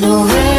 No way.